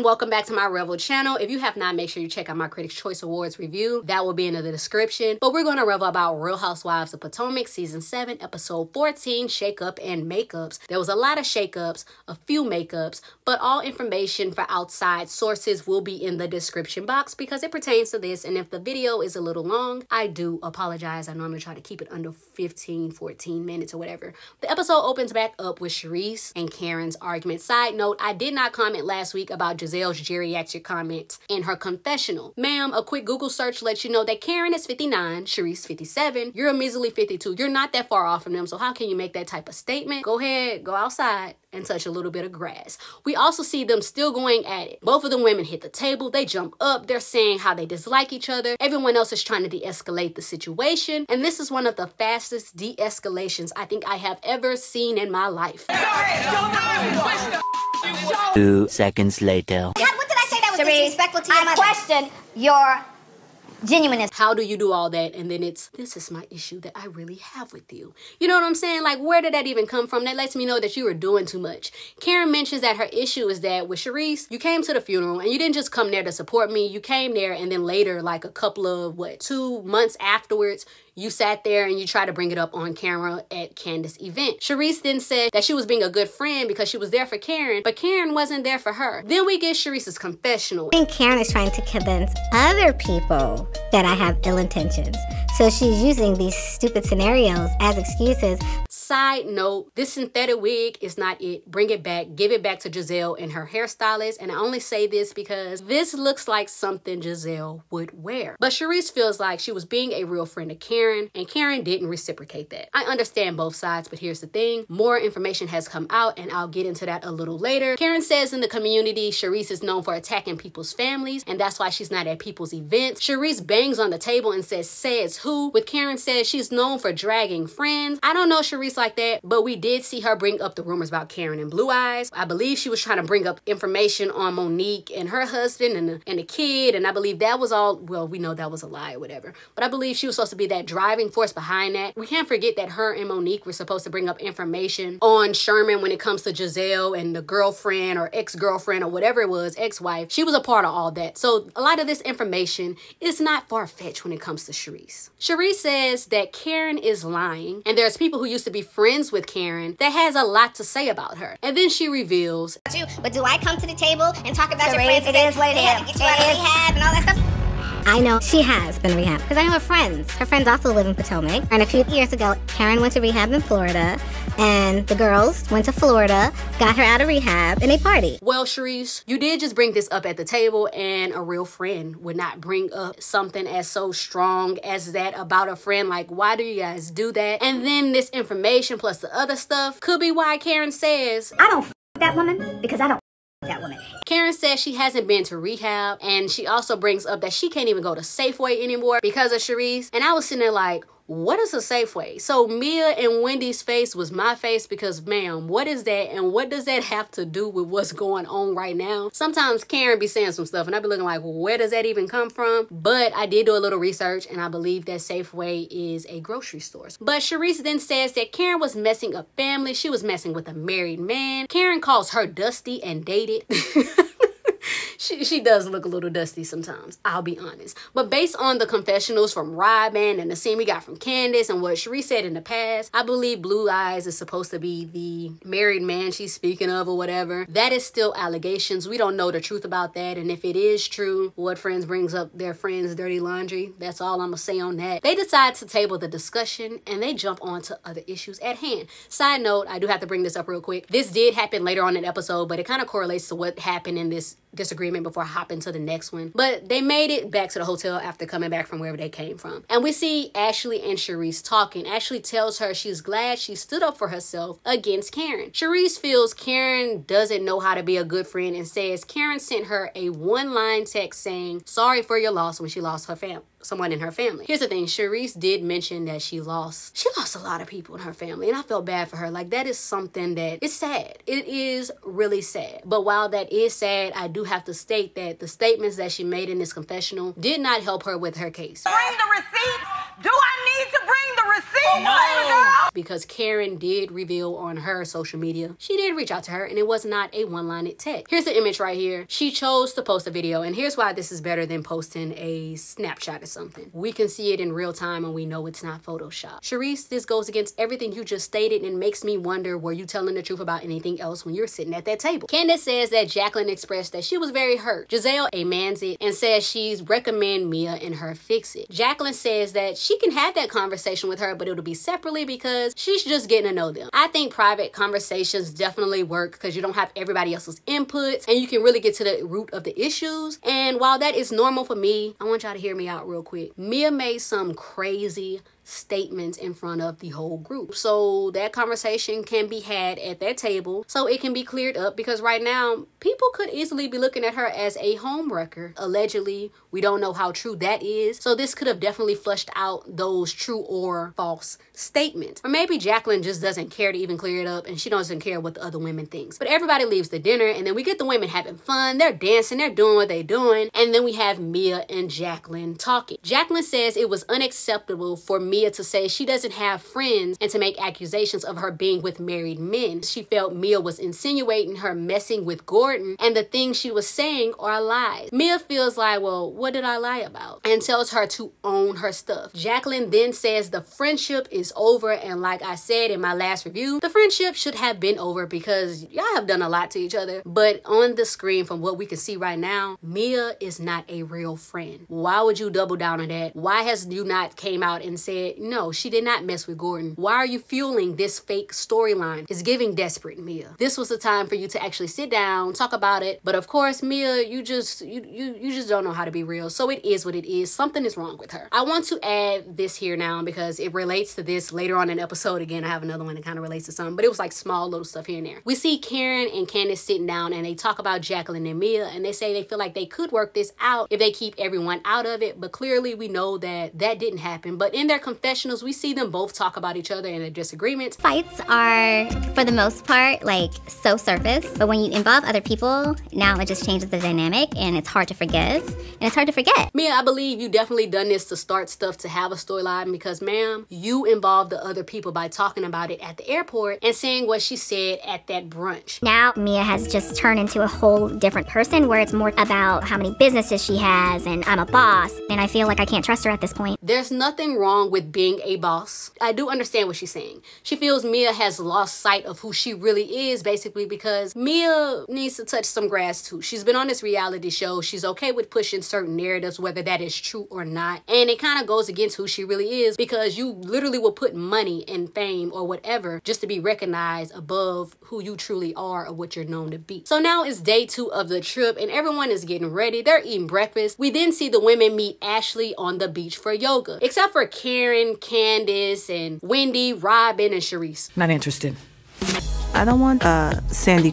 And welcome back to my Revel channel. If you have not, make sure you check out my Critics' Choice Awards review. That will be in the description. But we're going to revel about Real Housewives of Potomac Season 7, Episode 14, Shake-Up and Makeups. There was a lot of shake-ups, a few makeups, but all information for outside sources will be in the description box because it pertains to this. And if the video is a little long, I do apologize. I normally try to keep it under 15, 14 minutes or whatever. The episode opens back up with Charrisse and Karen's argument. Side note, I did not comment last week about about Gizelle's geriatric comments in her confessional. Ma'am, a quick Google search lets you know that Karen is 59, Charrisse 57, you're a measly 52. You're not that far off from them, so how can you make that type of statement? Go ahead, go outside and touch a little bit of grass. We also see them still going at it. Both of the women hit the table, they jump up, they're saying how they dislike each other. Everyone else is trying to de-escalate the situation, and this is one of the fastest de-escalations I think I have ever seen in my life. Two seconds later. what did I say that was disrespectful to your I mother? question your genuineness. How do you do all that? And then it's, this is my issue that I really have with you. You know what I'm saying? Like, where did that even come from? That lets me know that you were doing too much. Karen mentions that her issue is that with Charrisse, you came to the funeral and you didn't just come there to support me. You came there and then later, like a couple of, what, two months afterwards, you sat there and you tried to bring it up on camera at Candiace's event. Charrisse then said that she was being a good friend because she was there for Karen, but Karen wasn't there for her. Then we get Charrisse's confessional. I think Karen is trying to convince other people that I have ill intentions. So she's using these stupid scenarios as excuses Side note, this synthetic wig is not it. Bring it back. Give it back to Gizelle and her hairstylist. And I only say this because this looks like something Gizelle would wear. But Charrisse feels like she was being a real friend to Karen and Karen didn't reciprocate that. I understand both sides, but here's the thing. More information has come out and I'll get into that a little later. Karen says in the community, Charrisse is known for attacking people's families and that's why she's not at people's events. Charrisse bangs on the table and says, says who? With Karen says she's known for dragging friends. I don't know Charrisse like that, but we did see her bring up the rumors about Karen and Blue Eyes. I believe she was trying to bring up information on Monique and her husband and the, and the kid, and I believe that was all, well, we know that was a lie or whatever, but I believe she was supposed to be that driving force behind that. We can't forget that her and Monique were supposed to bring up information on Sherman when it comes to Gizelle and the girlfriend or ex-girlfriend or whatever it was, ex-wife. She was a part of all that. So a lot of this information is not far-fetched when it comes to Charrisse. Charrisse says that Karen is lying and there's people who used to be friends with Karen that has a lot to say about her. And then she reveals, But do I come to the table and talk about your friends? It is what it is. Get you out of rehab and all that stuff? I know she has been rehab because I know her friends. Her friends also live in Potomac. And a few years ago, Karen went to rehab in Florida, and the girls went to Florida, got her out of rehab, and they party. Well, Charrisse, you did just bring this up at the table, and a real friend would not bring up something as so strong as that about a friend. Like, why do you guys do that? And then this information plus the other stuff could be why Karen says, I don't that woman because I don't that woman. Karen says she hasn't been to rehab and she also brings up that she can't even go to Safeway anymore because of Charrisse. And I was sitting there like, what is a Safeway? So Mia and Wendy's face was my face because ma'am, what is that? And what does that have to do with what's going on right now? Sometimes Karen be saying some stuff and I be looking like, where does that even come from? But I did do a little research and I believe that Safeway is a grocery store. But Charrisse then says that Karen was messing up family. She was messing with a married man. Karen calls her dusty and dated. she, she does look a little dusty sometimes, I'll be honest. But based on the confessionals from Robyn and the scene we got from Candiace and what Charrisse said in the past, I believe Blue Eyes is supposed to be the married man she's speaking of or whatever. That is still allegations. We don't know the truth about that. And if it is true, what friends brings up their friends' dirty laundry, that's all I'm gonna say on that. They decide to table the discussion and they jump on to other issues at hand. Side note, I do have to bring this up real quick. This did happen later on in the episode, but it kind of correlates to what happened in this disagreement before hopping to the next one. But they made it back to the hotel after coming back from wherever they came from. And we see Ashley and Charrisse talking. Ashley tells her she's glad she stood up for herself against Karen. Charrisse feels Karen doesn't know how to be a good friend and says Karen sent her a one-line text saying sorry for your loss when she lost her family someone in her family. Here's the thing, Charrisse did mention that she lost, she lost a lot of people in her family and I felt bad for her. Like that is something that it's sad. It is really sad. But while that is sad, I do have to state that the statements that she made in this confessional did not help her with her case. Bring the receipts. Do I need to bring the receipts? no. Because Karen did reveal on her social media, she did reach out to her and it was not a one-lined text. Here's the image right here. She chose to post a video and here's why this is better than posting a snapshot or something. We can see it in real time and we know it's not Photoshop. Charrisse, this goes against everything you just stated and makes me wonder were you telling the truth about anything else when you're sitting at that table? Candiace says that Jacqueline expressed that she was very hurt. Gizelle amans it and says she's recommend Mia and her fix it. Jacqueline says that she can have that conversation with her, but it'll be separately because she's just getting to know them. I think private conversations definitely work because you don't have everybody else's inputs and you can really get to the root of the issues. And while that is normal for me, I want y'all to hear me out real quick. Mia made some crazy statements in front of the whole group. So that conversation can be had at that table so it can be cleared up because right now people could easily be looking at her as a homewrecker. Allegedly, we don't know how true that is. So this could have definitely flushed out those true or false statements. Or maybe Jacqueline just doesn't care to even clear it up and she doesn't care what the other women thinks. But everybody leaves the dinner and then we get the women having fun. They're dancing, they're doing what they're doing. And then we have Mia and Jacqueline talking. Jacqueline says it was unacceptable for Mia Mia to say she doesn't have friends and to make accusations of her being with married men. She felt Mia was insinuating her messing with Gordon and the things she was saying are lies. Mia feels like, well, what did I lie about? And tells her to own her stuff. Jacqueline then says the friendship is over and like I said in my last review, the friendship should have been over because y'all have done a lot to each other. But on the screen from what we can see right now, Mia is not a real friend. Why would you double down on that? Why has you not came out and said no, she did not mess with Gordon. Why are you fueling this fake storyline? It's giving desperate, Mia. This was the time for you to actually sit down, talk about it. But of course, Mia, you just you you you just don't know how to be real. So it is what it is. Something is wrong with her. I want to add this here now because it relates to this later on in episode. Again, I have another one that kind of relates to something, but it was like small little stuff here and there. We see Karen and Candiace sitting down and they talk about Jacqueline and Mia and they say they feel like they could work this out if they keep everyone out of it. But clearly we know that that didn't happen. But in their confessionals, we see them both talk about each other and their disagreements. Fights are, for the most part, like so surface. But when you involve other people, now it just changes the dynamic and it's hard to forgive and it's hard to forget. Mia, I believe you definitely done this to start stuff to have a storyline because, ma'am, you involved the other people by talking about it at the airport and saying what she said at that brunch. Now, Mia has just turned into a whole different person where it's more about how many businesses she has and I'm a boss and I feel like I can't trust her at this point. There's nothing wrong with being a boss. I do understand what she's saying. She feels Mia has lost sight of who she really is, basically, because Mia needs to touch some grass too. She's been on this reality show. She's okay with pushing certain narratives, whether that is true or not. And it kind of goes against who she really is because you literally will put money and fame or whatever just to be recognized above who you truly are or what you're known to be. So now it's day two of the trip and everyone is getting ready. They're eating breakfast. We then see the women meet Ashley on the beach for yoga, except for Karen, Candiace, and Wendy, Robyn, and Charrisse. Not interested. I don't want uh Sandy.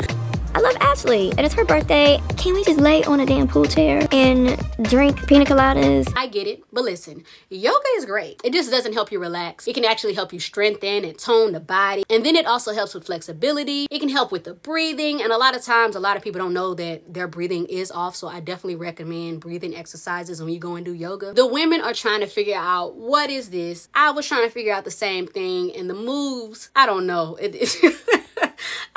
I love Ashley, and it's her birthday. Can we just lay on a damn pool chair and drink pina coladas? I get it, but listen, yoga is great. It just doesn't help you relax. It can actually help you strengthen and tone the body. And then it also helps with flexibility. It can help with the breathing. And a lot of times, a lot of people don't know that their breathing is off. So I definitely recommend breathing exercises when you go and do yoga. The women are trying to figure out what is this? I was trying to figure out the same thing. And the moves, I don't know. It,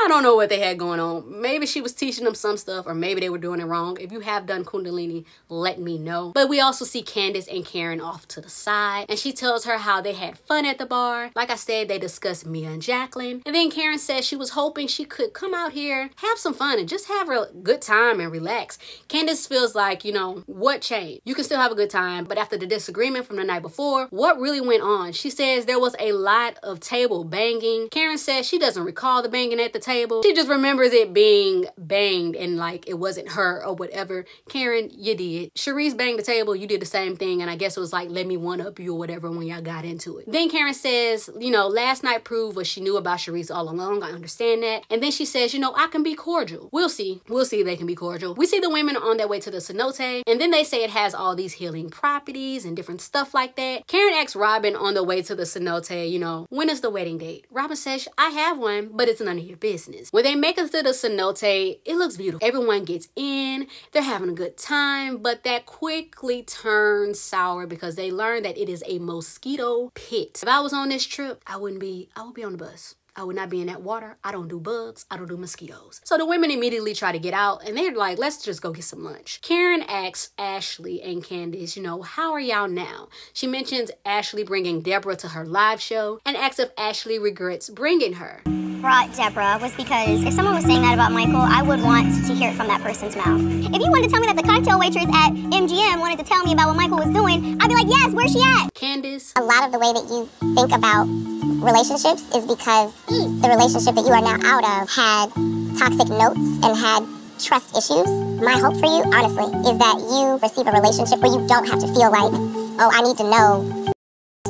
I don't know what they had going on. Maybe she was teaching them some stuff or maybe they were doing it wrong. If you have done Kundalini, let me know. But we also see Candiace and Karen off to the side and she tells her how they had fun at the bar. Like I said, they discuss Mia and Jacqueline. And then Karen says she was hoping she could come out here, have some fun and just have a good time and relax. Candiace feels like, you know, what changed? You can still have a good time, but after the disagreement from the night before, what really went on? She says there was a lot of table banging. Karen says she doesn't recall the banging at the table. She just remembers it being banged and like it wasn't her or whatever. Karen, you did. Charrisse banged the table. You did the same thing. And I guess it was like, let me one up you or whatever when y'all got into it. Then Karen says, you know, last night proved what she knew about Charrisse all along. I understand that. And then she says, you know, I can be cordial. We'll see. We'll see if they can be cordial. We see the women on their way to the cenote. And then they say it has all these healing properties and different stuff like that. Karen asks Robyn on the way to the cenote, you know, when is the wedding date? Robyn says, I have one, but it's none of your business business. When they make us to the cenote, it looks beautiful. Everyone gets in, they're having a good time, but that quickly turns sour because they learn that it is a mosquito pit. If I was on this trip, I wouldn't be, I would be on the bus. I would not be in that water. I don't do bugs. I don't do mosquitoes. So the women immediately try to get out and they're like, let's just go get some lunch. Karen asks Ashley and Candiace, you know, how are y'all now? She mentions Ashley bringing Deborah to her live show and asks if Ashley regrets bringing her. Brought Deborah was because if someone was saying that about Michael, I would want to hear it from that person's mouth. If you wanted to tell me that the cocktail waitress at MGM wanted to tell me about what Michael was doing, I'd be like, yes, where's she at? Candiace. A lot of the way that you think about relationships is because the relationship that you are now out of had toxic notes and had trust issues. My hope for you, honestly, is that you receive a relationship where you don't have to feel like, oh, I need to know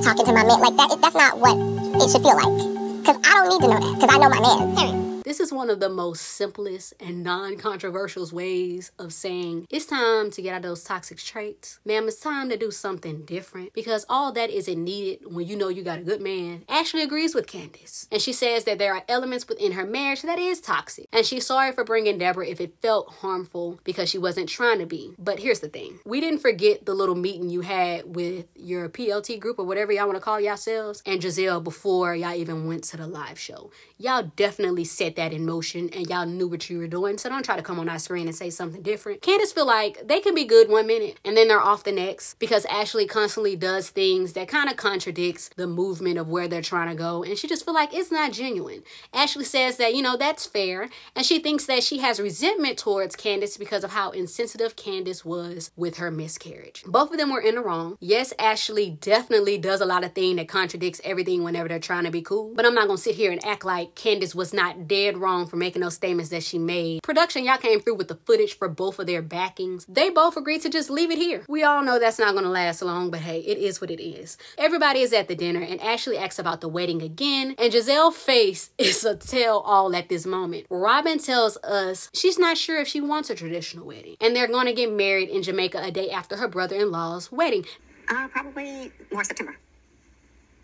talking to my man. Like that, that's not what it should feel like. Because I don't need to know that, because I know my man. Period. This is one of the most simplest and non-controversial ways of saying it's time to get out of those toxic traits. Ma'am, it's time to do something different because all that isn't needed when you know you got a good man. Ashley agrees with Candiace and she says that there are elements within her marriage that is toxic and she's sorry for bringing Deborah if it felt harmful because she wasn't trying to be. But here's the thing. We didn't forget the little meeting you had with your PLT group or whatever y'all want to call yourselves and Gizelle before y'all even went to the live show. Y'all definitely set that in motion and y'all knew what you were doing. So don't try to come on our screen and say something different. Candiace feel like they can be good one minute and then they're off the next because Ashley constantly does things that kind of contradicts the movement of where they're trying to go. And she just feel like it's not genuine. Ashley says that, you know, that's fair. And she thinks that she has resentment towards Candiace because of how insensitive Candiace was with her miscarriage. Both of them were in the wrong. Yes, Ashley definitely does a lot of things that contradicts everything whenever they're trying to be cool. But I'm not going to sit here and act like Candiace was not dead wrong for making those statements that she made. Production, y'all came through with the footage for both of their backings. They both agreed to just leave it here. We all know that's not to last long, but hey, it is what it is. Everybody is at the dinner and Ashley asks about the wedding again, and Gizelle's face is a tell all at this moment. Robyn tells us she's not sure if she wants a traditional wedding, and they're to get married in Jamaica a day after her brother-in-law's wedding. Uh, probably more September.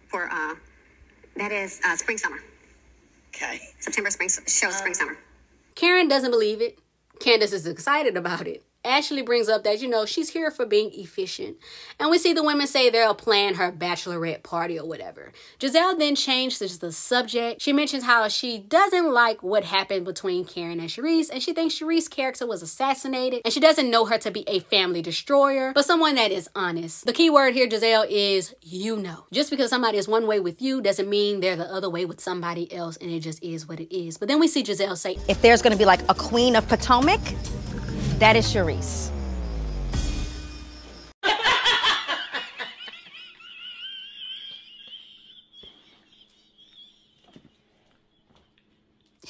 For uh, that is uh, spring summer. Okay. September spring show spring uh, summer. Karen doesn't believe it. Candiace is excited about it. Ashley brings up that, you know, she's here for being efficient. And we see the women say they'll plan her bachelorette party or whatever. Gizelle then changes the subject. She mentions how she doesn't like what happened between Karen and Charrisse, and she thinks Charrisse's character was assassinated, and she doesn't know her to be a family destroyer, but someone that is honest. The key word here, Gizelle, is you know. Just because somebody is one way with you doesn't mean they're the other way with somebody else, and it just is what it is. But then we see Gizelle say, If there's gonna be like a queen of Potomac, that is Charrisse.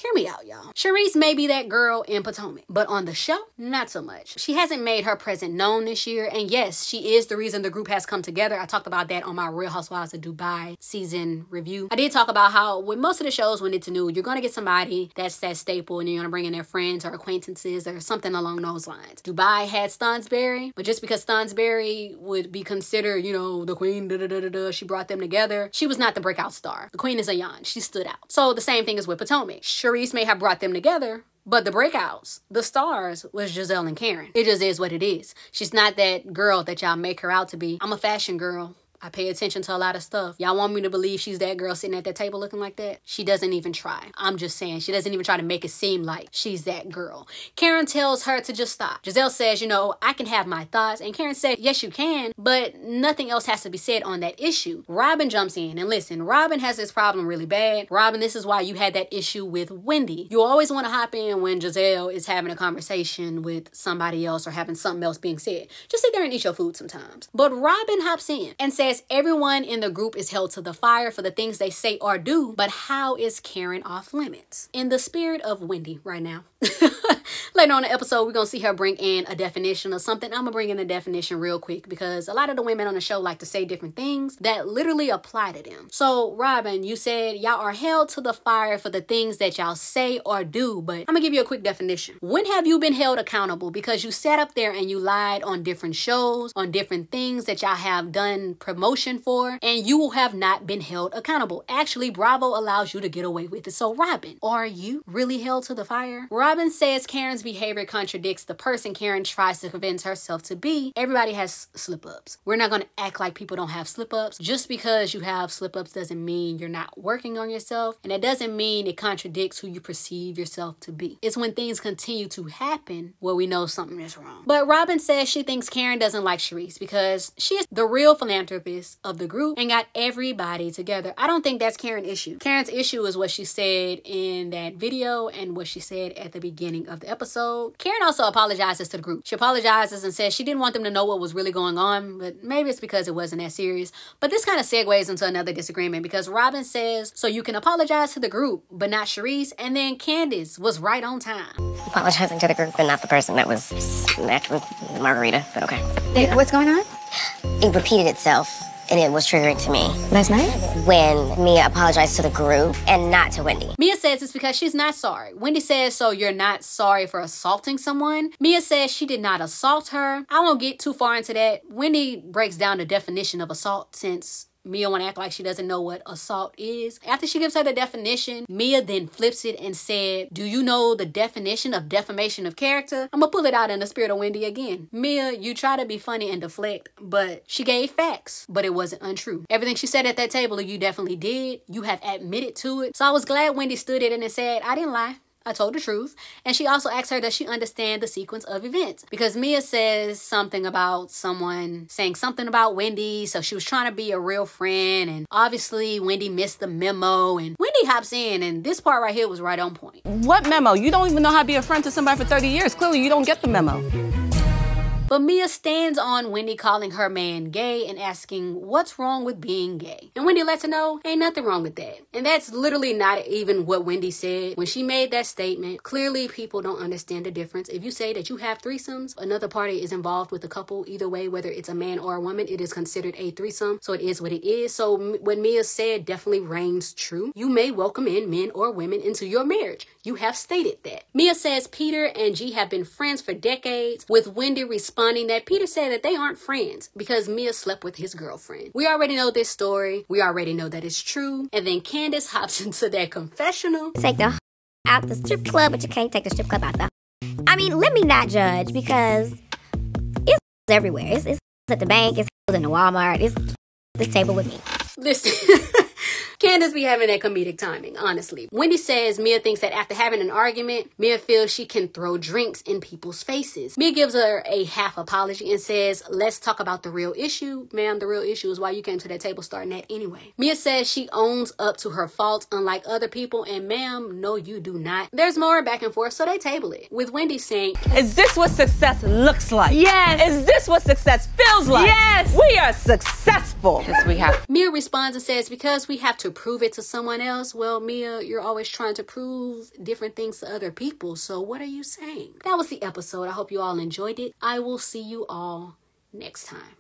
Hear me out, y'all. Charrisse may be that girl in Potomac, but on the show, not so much. She hasn't made her present known this year, and yes, she is the reason the group has come together. I talked about that on my Real Housewives of Dubai season review. I did talk about how with most of the shows when it's new, you're gonna get somebody that's that staple, and you're gonna bring in their friends or acquaintances or something along those lines. Dubai had Stansberry, but just because Stansberry would be considered, you know, the queen, da da da da da, she brought them together. She was not the breakout star. The queen is a Ayan. She stood out. So the same thing is with Potomac. Charrisse may have brought them together, but the breakouts, the stars, was Gizelle and Karen. It just is what it is. She's not that girl that y'all make her out to be. I'm a fashion girl. I pay attention to a lot of stuff. Y'all want me to believe she's that girl sitting at that table looking like that? She doesn't even try. I'm just saying, she doesn't even try to make it seem like she's that girl. Karen tells her to just stop. Gizelle says, you know, I can have my thoughts. And Karen said, yes, you can, but nothing else has to be said on that issue. Robyn jumps in and listen, Robyn has this problem really bad. Robyn, this is why you had that issue with Wendy. You always want to hop in when Gizelle is having a conversation with somebody else or having something else being said. Just sit there and eat your food sometimes. But Robyn hops in and says, everyone in the group is held to the fire for the things they say or do, but how is Karen off limits? In the spirit of Wendy right now. Later on the episode, we're gonna see her bring in a definition of something. I'm gonna bring in the definition real quick because a lot of the women on the show like to say different things that literally apply to them. So, Robyn, you said y'all are held to the fire for the things that y'all say or do, but I'm gonna give you a quick definition. When have you been held accountable because you sat up there and you lied on different shows, on different things that y'all have done promotion for, and you will have not been held accountable? Actually, Bravo allows you to get away with it. So, Robyn, are you really held to the fire? Robyn says Karen's behavior contradicts the person Karen tries to convince herself to be. Everybody has slip ups. We're not going to act like people don't have slip ups. Just because you have slip ups doesn't mean you're not working on yourself. And it doesn't mean it contradicts who you perceive yourself to be. It's when things continue to happen where we know something is wrong. But Robyn says she thinks Karen doesn't like Charrisse because she is the real philanthropist of the group and got everybody together. I don't think that's Karen's issue. Karen's issue is what she said in that video and what she said at the beginning of the episode. Karen also apologizes to the group. She apologizes and says she didn't want them to know what was really going on, but maybe it's because it wasn't that serious. But this kind of segues into another disagreement because Robyn says, so you can apologize to the group, but not Charrisse. And then Candiace was right on time. Apologizing to the group and not the person that was smacked with the margarita, but okay. What's going on? It repeated itself and it was triggering to me Last night? when Mia apologized to the group and not to Wendy. Mia says it's because she's not sorry. Wendy says, so you're not sorry for assaulting someone. Mia says she did not assault her. I won't get too far into that. Wendy breaks down the definition of assault since Mia want to act like she doesn't know what assault is. After she gives her the definition, Mia then flips it and said, Do you know the definition of defamation of character? I'm gonna pull it out in the spirit of Wendy again. Mia, you try to be funny and deflect, but she gave facts, but it wasn't untrue. Everything she said at that table, you definitely did. You have admitted to it. So I was glad Wendy stood it and said, I didn't lie. I told the truth. And she also asked her, does she understand the sequence of events? Because Mia says something about someone saying something about Wendy. So she was trying to be a real friend. And obviously, Wendy missed the memo. And Wendy hops in. And this part right here was right on point. What memo? You don't even know how to be a friend to somebody for 30 years. Clearly, you don't get the memo. But Mia stands on Wendy calling her man gay and asking what's wrong with being gay. And Wendy lets her know ain't nothing wrong with that. And that's literally not even what Wendy said when she made that statement. Clearly, people don't understand the difference. If you say that you have threesomes, another party is involved with a couple, either way, whether it's a man or a woman, it is considered a threesome. So it is what it is. So what Mia said definitely reigns true. You may welcome in men or women into your marriage. You have stated that. Mia says Peter and G have been friends for decades, with Wendy responding that Peter said that they aren't friends because Mia slept with his girlfriend. We already know this story. We already know that it's true. And then Candiace hops into that confessional. Take the out the strip club, but you can't take the strip club out the. I mean, let me not judge because it's everywhere. It's, it's at the bank, it's in the Walmart, it's this table with me. Listen. Candiace be having that comedic timing, honestly. Wendy says Mia thinks that after having an argument, Mia feels she can throw drinks in people's faces. Mia gives her a half apology and says, Let's talk about the real issue. Ma'am, the real issue is why you came to that table starting that anyway. Mia says she owns up to her faults, unlike other people, and ma'am, no, you do not. There's more back and forth, so they table it. With Wendy saying, Is this what success looks like? Yes. Is this what success feels like? Yes. We are successful. Yes, we have. Mia responds and says, Because we have to prove it to someone else, well, Mia, you're always trying to prove different things to other people. So, what are you saying? That was the episode. I hope you all enjoyed it. I will see you all next time.